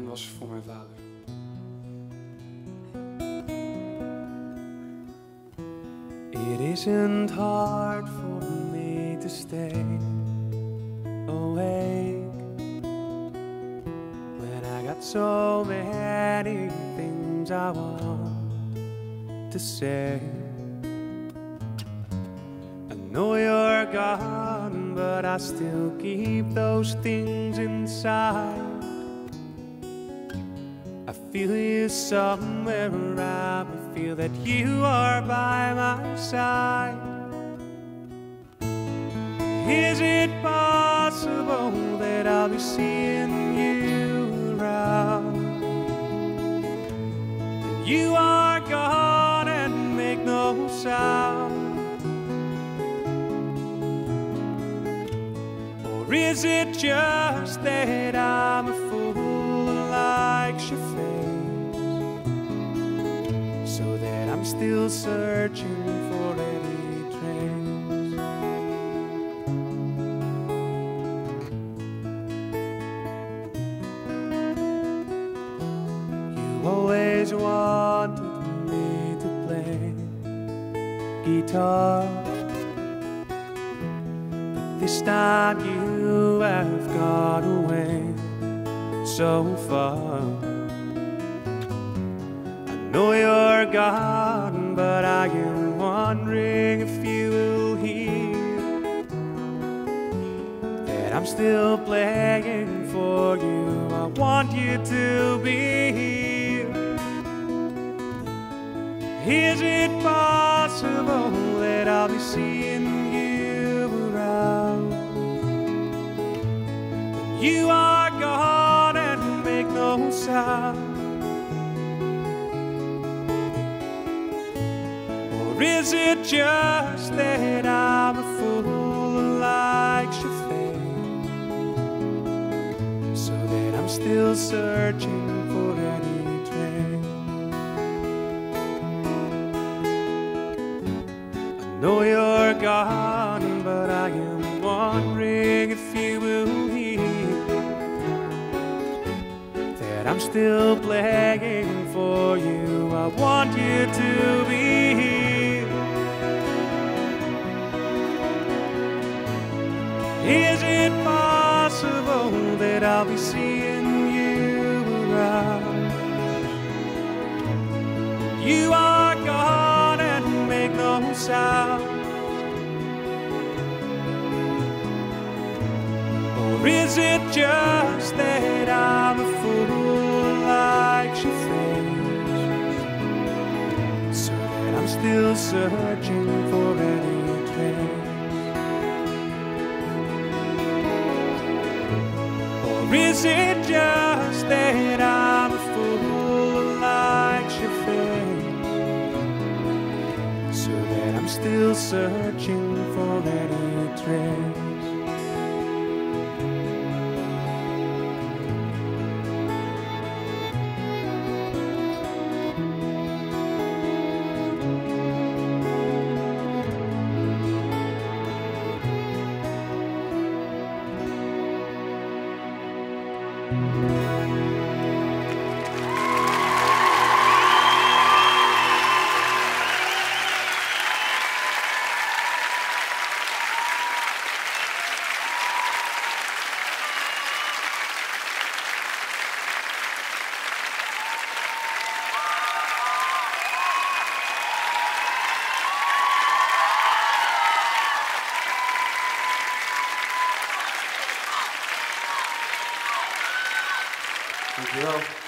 en was voor mijn. It isn't hard for me to stay awake when I got so many things I want to say. I know you're gone, but I still keep those things inside. I feel you somewhere around I feel that you are by my side. Is it possible that I'll be seeing you around? You are gone and make no sound? Or is it just that I'm still searching for any trace. You always wanted me to play guitar. But this time you have gone away so far. I know you're gone, am wondering if you will hear that I'm still playing for you. I want you to be here. Is it possible that I'll be seeing you around? You are gone and make no sound. Or is it just that I'm a fool likes your face? So that I'm still searching for any trace. I know you're gone, but I am wondering if you will hear that I'm still playing for you. I want you to be here. Is it possible that I'll be seeing you around? You are gone and make no sound. Or is it just that I'm a fool like your face? So that I'm still searching for any trace. Or is it just that I'm a fool who likes your face? So that I'm still searching for any trace. Dankjewel.